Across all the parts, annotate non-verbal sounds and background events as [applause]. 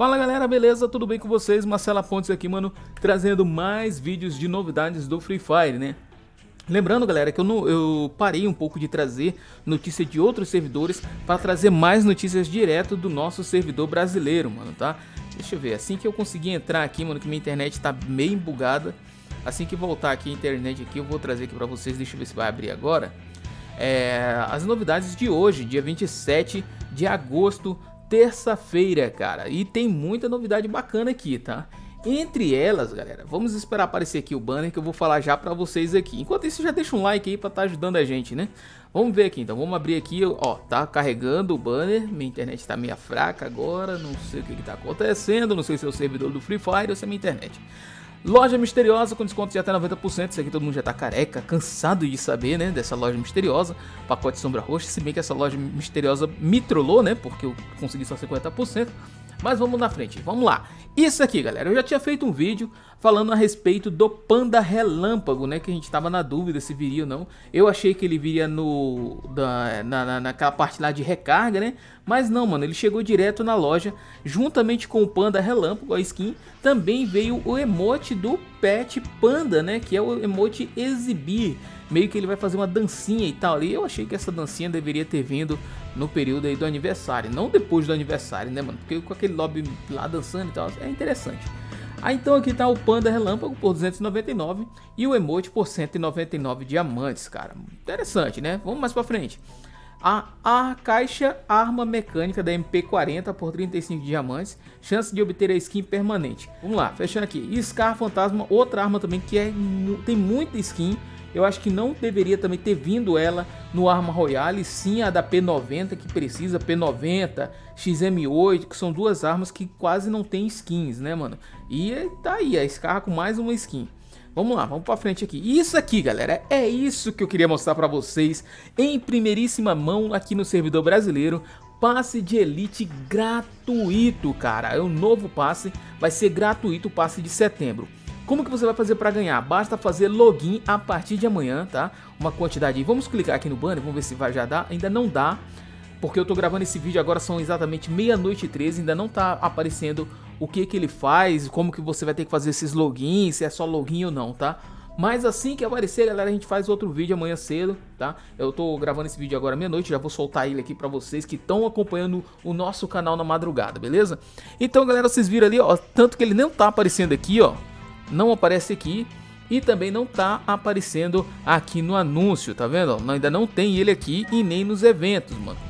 Fala galera, beleza? Tudo bem com vocês? Marcela Pontes aqui, mano, trazendo mais vídeos de novidades do Free Fire, né? Lembrando, galera, que eu, não, eu parei um pouco de trazer notícias de outros servidores para trazer mais notícias direto do nosso servidor brasileiro, mano, tá? Deixa eu ver, assim que eu conseguir entrar aqui, mano, que minha internet tá meio bugada, assim que voltar aqui a internet aqui, eu vou trazer aqui para vocês, deixa eu ver se vai abrir agora. É, as novidades de hoje, dia 27 de agosto terça-feira, cara. E tem muita novidade bacana aqui, tá? Entre elas, galera, vamos esperar aparecer aqui o banner que eu vou falar já pra vocês aqui. Enquanto isso, já deixa um like aí pra estar tá ajudando a gente, né? Vamos ver aqui, então, vamos abrir aqui, ó, tá carregando o banner, minha internet tá meio fraca agora, não sei o que que tá acontecendo, não sei se é o servidor do Free Fire ou se é minha internet. Loja misteriosa com desconto de até 90%. Isso aqui todo mundo já tá careca, cansado de saber, né? Dessa loja misteriosa. Pacote sombra roxa. Se bem que essa loja misteriosa me trollou, né? Porque eu consegui só 50%. Mas vamos na frente, vamos lá. Isso aqui, galera, eu já tinha feito um vídeo falando a respeito do Panda Relâmpago, né? Que a gente tava na dúvida se viria ou não. Eu achei que ele viria no da, na, na, naquela parte lá de recarga, né? Mas não, mano, ele chegou direto na loja, juntamente com o Panda Relâmpago, a skin. Também veio o emote do Pet Panda, né? Que é o emote Exibir. Meio que ele vai fazer uma dancinha e tal ali. Eu achei que essa dancinha deveria ter vindo no período aí do aniversário, não depois do aniversário, né, mano? Porque com aquele lobby lá dançando e tal, é interessante. Aí então aqui tá o Panda Relâmpago por 299 e o emote por 199 diamantes, cara. Interessante, né? Vamos mais pra frente. A, a caixa arma mecânica da MP40 por 35 diamantes, chance de obter a skin permanente. Vamos lá, fechando aqui. Scar Fantasma, outra arma também que é, tem muita skin eu acho que não deveria também ter vindo ela no Arma Royale, sim a da P90 que precisa, P90, XM8, que são duas armas que quase não tem skins, né, mano? E tá aí, a Scar com mais uma skin. Vamos lá, vamos pra frente aqui. Isso aqui, galera, é isso que eu queria mostrar pra vocês em primeiríssima mão aqui no servidor brasileiro. Passe de Elite gratuito, cara. É o novo passe, vai ser gratuito o passe de setembro. Como que você vai fazer para ganhar? Basta fazer login a partir de amanhã, tá? Uma quantidade. Vamos clicar aqui no banner, vamos ver se vai já dar. Ainda não dá, porque eu tô gravando esse vídeo agora são exatamente meia-noite e 13, ainda não tá aparecendo o que que ele faz, como que você vai ter que fazer esses logins, se é só login ou não, tá? Mas assim que aparecer, galera, a gente faz outro vídeo amanhã cedo, tá? Eu tô gravando esse vídeo agora meia-noite, já vou soltar ele aqui pra vocês que estão acompanhando o nosso canal na madrugada, beleza? Então, galera, vocês viram ali, ó, tanto que ele não tá aparecendo aqui, ó, não aparece aqui e também não tá aparecendo aqui no anúncio, tá vendo? Ainda não tem ele aqui e nem nos eventos, mano.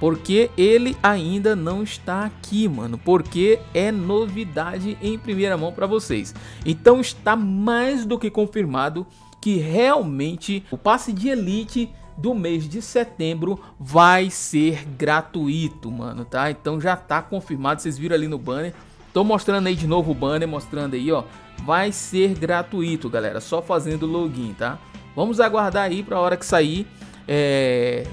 Porque ele ainda não está aqui, mano. Porque é novidade em primeira mão para vocês. Então está mais do que confirmado que realmente o passe de elite do mês de setembro vai ser gratuito, mano, tá? Então já tá confirmado, vocês viram ali no banner. Tô mostrando aí de novo o banner, mostrando aí, ó. Vai ser gratuito, galera, só fazendo login, tá? Vamos aguardar aí para a hora que sair é,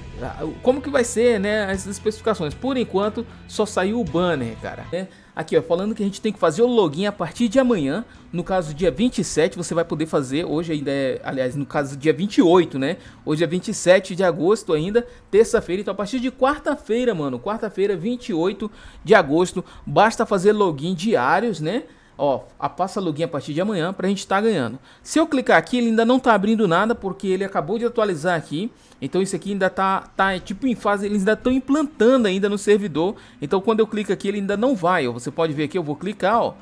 como que vai ser, né, as especificações. Por enquanto, só saiu o banner, cara. Né? Aqui, ó, falando que a gente tem que fazer o login a partir de amanhã. No caso, dia 27, você vai poder fazer. Hoje ainda é, aliás, no caso, dia 28, né? Hoje é 27 de agosto ainda, terça-feira. Então, a partir de quarta-feira, mano, quarta-feira, 28 de agosto, basta fazer login diários, né? Ó, a passa login a partir de amanhã pra gente estar tá ganhando. Se eu clicar aqui, ele ainda não tá abrindo nada, porque ele acabou de atualizar aqui. Então isso aqui ainda tá, tá tipo em fase, eles ainda estão implantando ainda no servidor. Então quando eu clico aqui, ele ainda não vai. Ó. Você pode ver aqui, eu vou clicar, ó.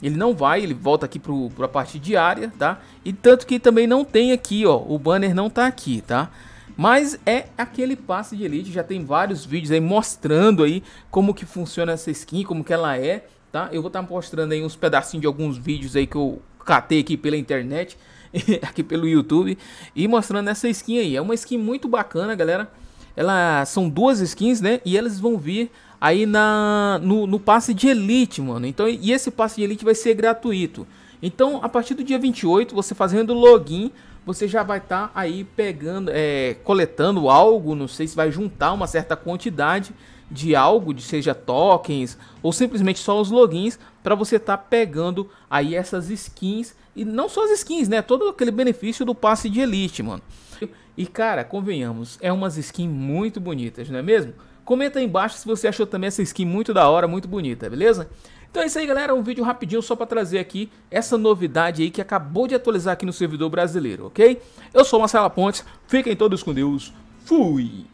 Ele não vai, ele volta aqui para a parte diária, tá? E tanto que também não tem aqui, ó. O banner não tá aqui, tá? Mas é aquele passe de elite, já tem vários vídeos aí mostrando aí como que funciona essa skin, como que ela é tá? Eu vou estar tá mostrando aí uns pedacinhos de alguns vídeos aí que eu catei aqui pela internet, [laughs] aqui pelo YouTube, e mostrando essa skin aí. É uma skin muito bacana, galera. Ela são duas skins, né? E elas vão vir aí na no, no passe de elite, mano. Então, e esse passe de elite vai ser gratuito. Então, a partir do dia 28, você fazendo login, você já vai estar tá aí pegando, é, coletando algo, não sei se vai juntar uma certa quantidade de algo, de seja tokens ou simplesmente só os logins para você estar tá pegando aí essas skins e não só as skins, né? Todo aquele benefício do passe de elite, mano. E cara, convenhamos, é umas skins muito bonitas, não é mesmo? Comenta aí embaixo se você achou também essa skin muito da hora, muito bonita, beleza? Então é isso aí, galera. Um vídeo rapidinho só para trazer aqui essa novidade aí que acabou de atualizar aqui no servidor brasileiro, ok? Eu sou Marcela Pontes. Fiquem todos com Deus. Fui!